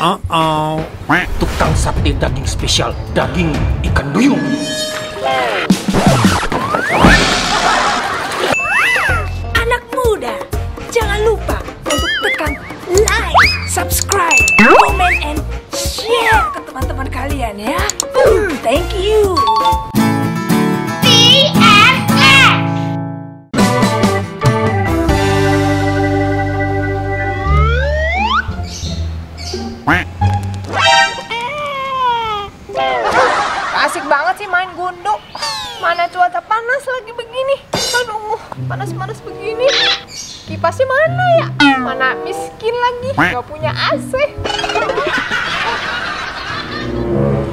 Uh-oh. Tukang sate daging spesial, daging ikan duyung. Anak muda, jangan lupa untuk tekan like, subscribe, comment, and share ke teman-teman kalian ya. Thank you. Lagi, nggak punya AC.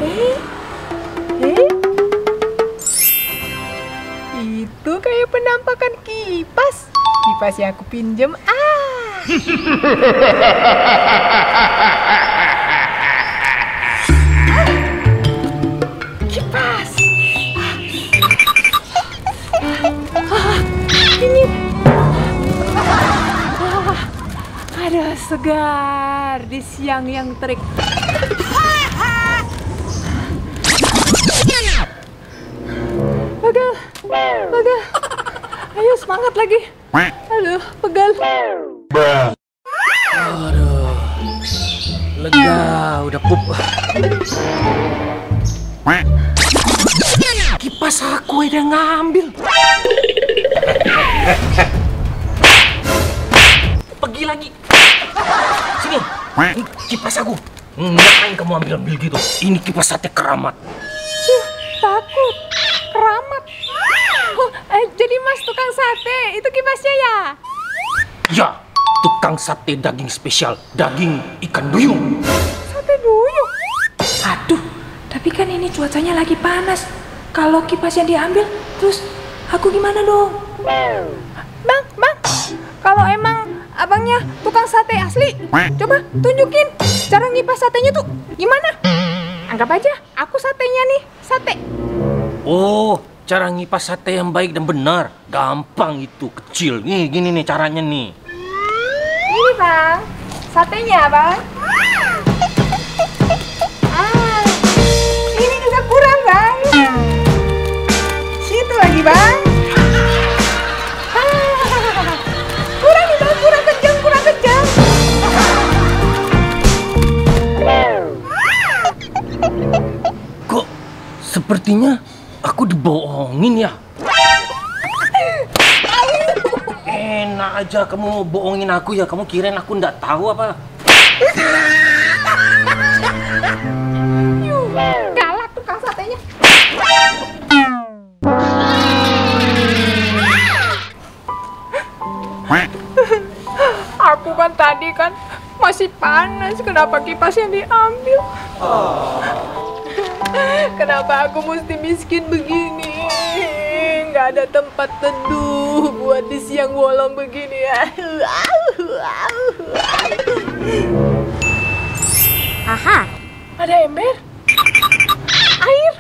Eh, eh. Itu kayak penampakan kipas. Kipas yang aku pinjem. Ah. segar di siang yang terik. Pegal, pegal. Ayo semangat lagi. Aduh, pegal. Aduh. Lega, udah pup. Kipas aku udah ngambil. Pergi lagi. Sini. Ini kipas aku. Ngapain kamu ambil-ambil gitu? Ini kipas sate keramat. Takut. Keramat. Oh, eh, jadi mas tukang sate, itu kipasnya ya? Ya, tukang sate daging spesial, daging ikan duyung. Sate duyung. Aduh, tapi kan ini cuacanya lagi panas. Kalau kipasnya diambil, terus aku gimana dong? Bang, bang, kalau emang abangnya tukang sate asli, coba tunjukin cara ngipas satenya tuh gimana? Anggap aja aku satenya nih, sate. Oh, cara ngipas sate yang baik dan benar. Gampang itu, kecil. Nih, gini nih caranya nih. Ini bang, satenya bang. Ah, ini juga kurang bang. Situ lagi bang. Sepertinya aku dibohongin ya? Enak aja kamu bohongin aku ya. Kamu kirain aku nggak tahu apa? Galak tukang satenya. Aku kan tadi kan masih panas, kenapa kipasnya diambil? Kenapa aku mesti miskin begini? Nggak ada tempat teduh buat di siang bolong begini ya. Aha, ada ember. Air,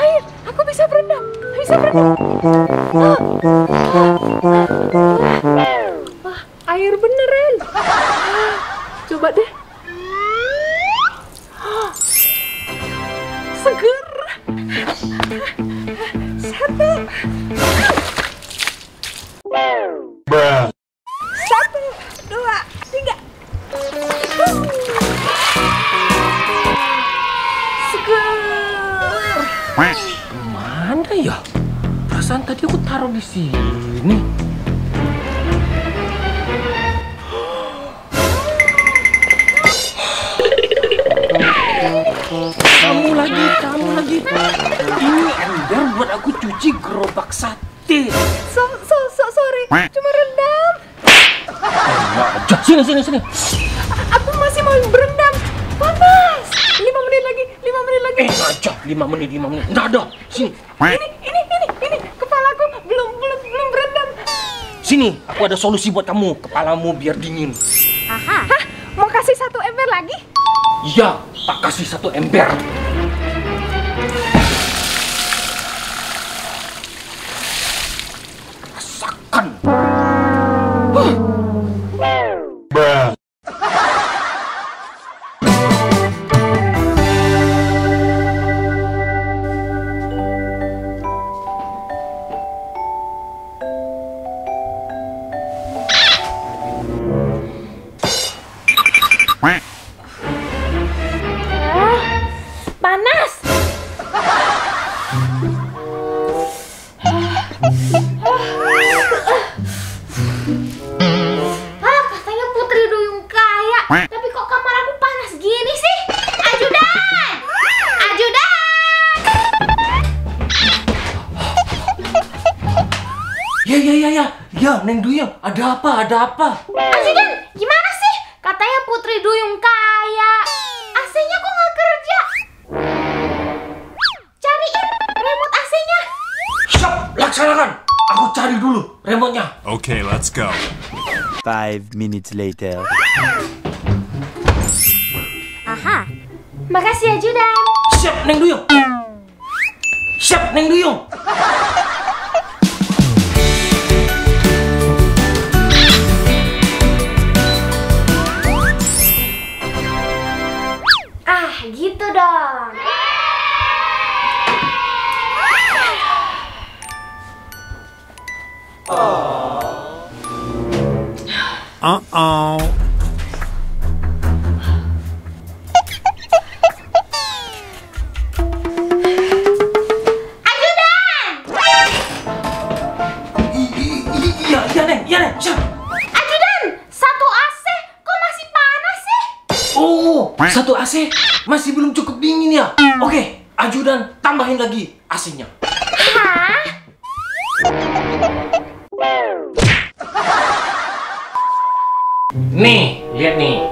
air, aku bisa berendam, bisa berendam. Wah, air beneran. Coba deh. Satu. Satu, dua, tiga. Seger. Mana ya? Perasaan tadi aku taruh di sini. Kamu lagi, lagi. Ini ember buat aku cuci gerobak sate. So, so, so, sorry. Cuma rendam. Aja, sini, sini, sini. Aku masih mau berendam. Panas. Lima menit lagi, lima menit lagi. Eh, aja, lima menit, lima menit. Nggak ada. Sini, Ini, ini, ini, ini. Kepalaku belum, belum, belum berendam. sini. Aku ada solusi buat kamu. Kepalamu biar dingin. Hah? Mau kasih satu ember lagi? Iya, tak kasih satu ember. Ah, panas. Ah, katanya Putri Duyung kaya. Tapi kok kamar aku panas gini sih? Ajudan! Ajudan! Ya ya ya ya, ya Neng Duyung, ada apa? Ada apa? Ajudan? Katanya Putri Duyung kaya. AC-nya kok nggak kerja? Cariin remote AC-nya. Siap, laksanakan. Aku cari dulu remote-nya. Okay, let's go. Five minutes later. Aha. Makasih Ajudan. Siap, Neng Duyung. Siap, Neng Duyung. Satu AC masih belum cukup dingin ya. Oke, ajudan tambahin lagi AC-nya. Hah? Nih, lihat nih.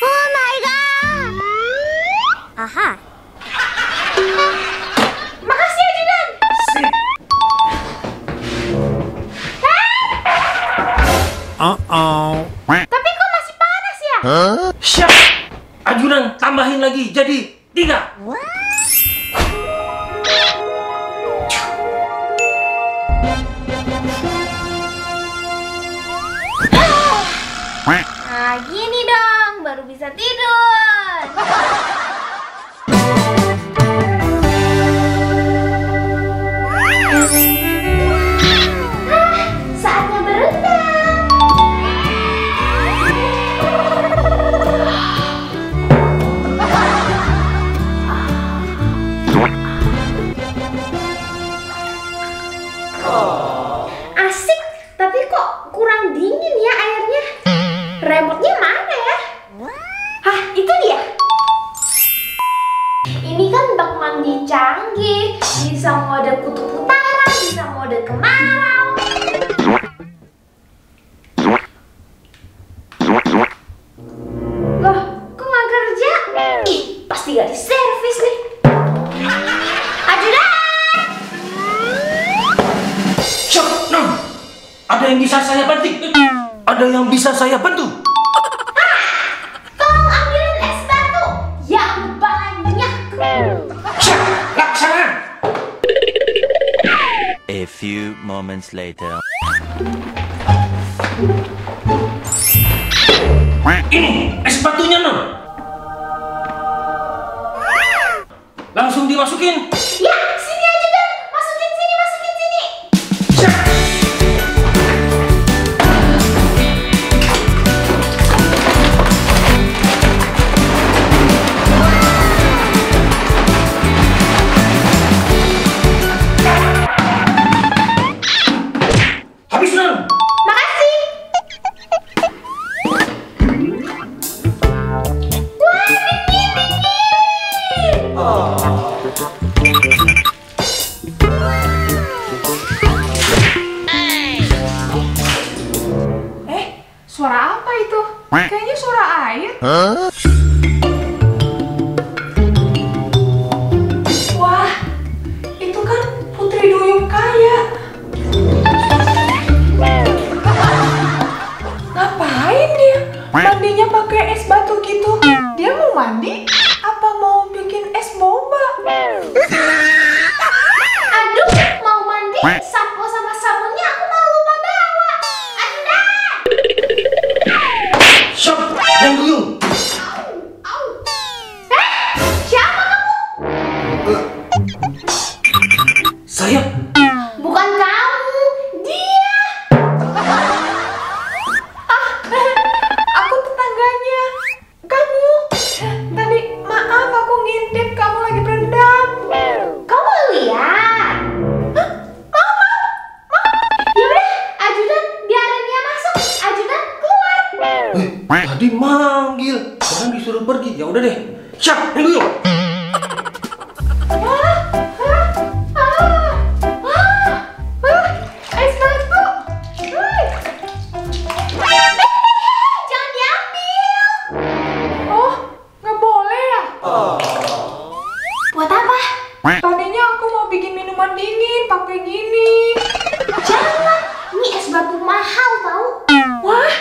Oh my god. Aha. Lagi. Jadi bisa saya bantu? Tolong ambilin es batu yang banyak. Siap, laksanakan. A few moments later. Ini es batunya non. Langsung dimasukin. Ya, suara apa itu? Kayaknya suara air. Wah, itu kan Putri Duyung kaya. Ngapain dia? Mandinya pakai es batu gitu. Dia mau mandi? Apa mau bikin es boba? Tadi manggil, sekarang disuruh pergi. Ya udah deh. Siap, Neng Duyung. Es batu. Hai. Jangan diambil. Oh, nggak boleh ya? Buat apa? Tadinya aku mau bikin minuman dingin pakai gini. Jangan. Ini es batu mahal tahu. Wah,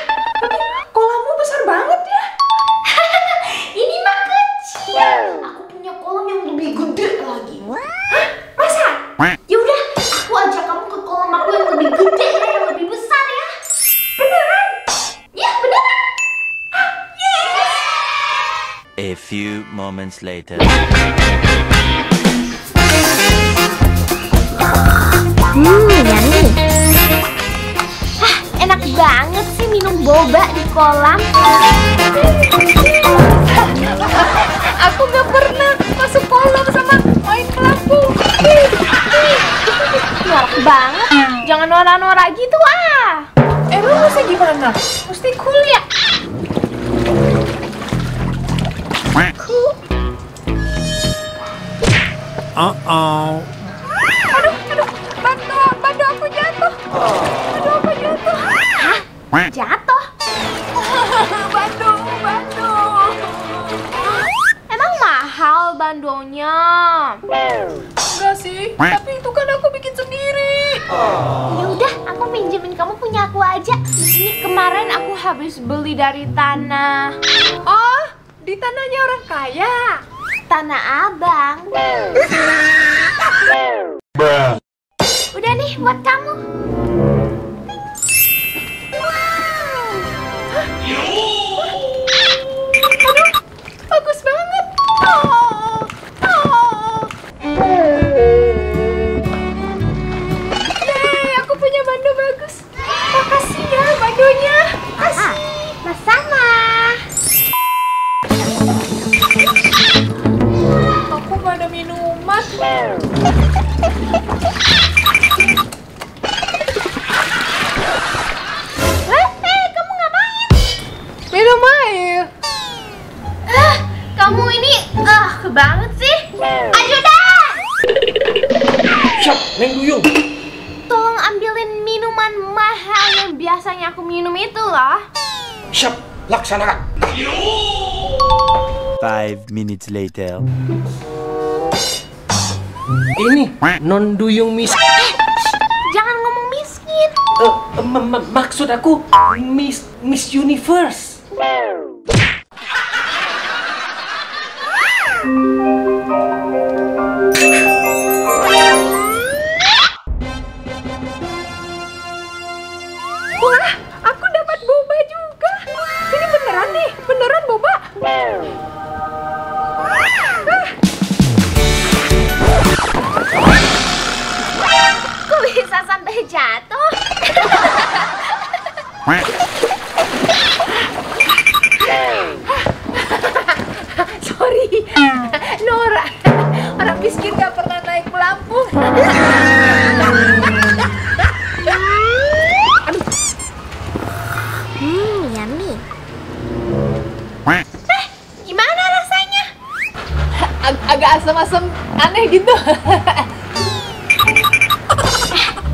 moments later. Hmm, Yani. Hah, enak banget sih minum boba di kolam. Aku nggak pernah masuk kolam sama main pelampung. Norak banget. Jangan norak-norak gitu ah. Emang mesti gimana? Uh-oh. Aduh, aduh, bantu, bantu aku jatuh. Aduh, aku jatuh. Jatuh. Bantu, bantu. Emang mahal bandonya. Enggak sih, tapi itu kan aku bikin sendiri. Ya udah, aku pinjemin kamu punya aku aja. Ini kemarin aku habis beli dari tanah Oh, di tanahnya orang kaya. Tanah abang. Udah nih buat kamu. Siap, laksanakan. Five minutes later. Ini non Duyung Miss. Jangan ngomong miskin. Eh, eh, ma- maksud aku Miss Miss Universe. Kok bisa sampai jatuh? Asam-asam aneh gitu.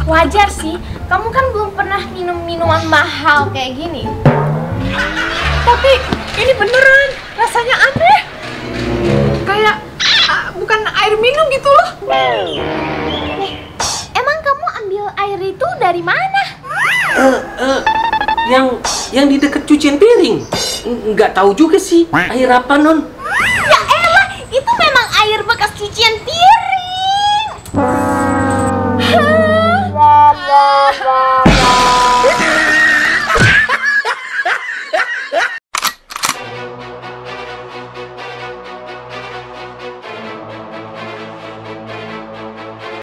Wajar sih, kamu kan belum pernah minum minuman mahal kayak gini. Tapi ini beneran, rasanya aneh. Kayak ah, bukan air minum gitu loh. Emang kamu ambil air itu dari mana? Eh, eh, yang yang di dekat cucian piring. Nggak tahu juga sih. Air apa non? Ya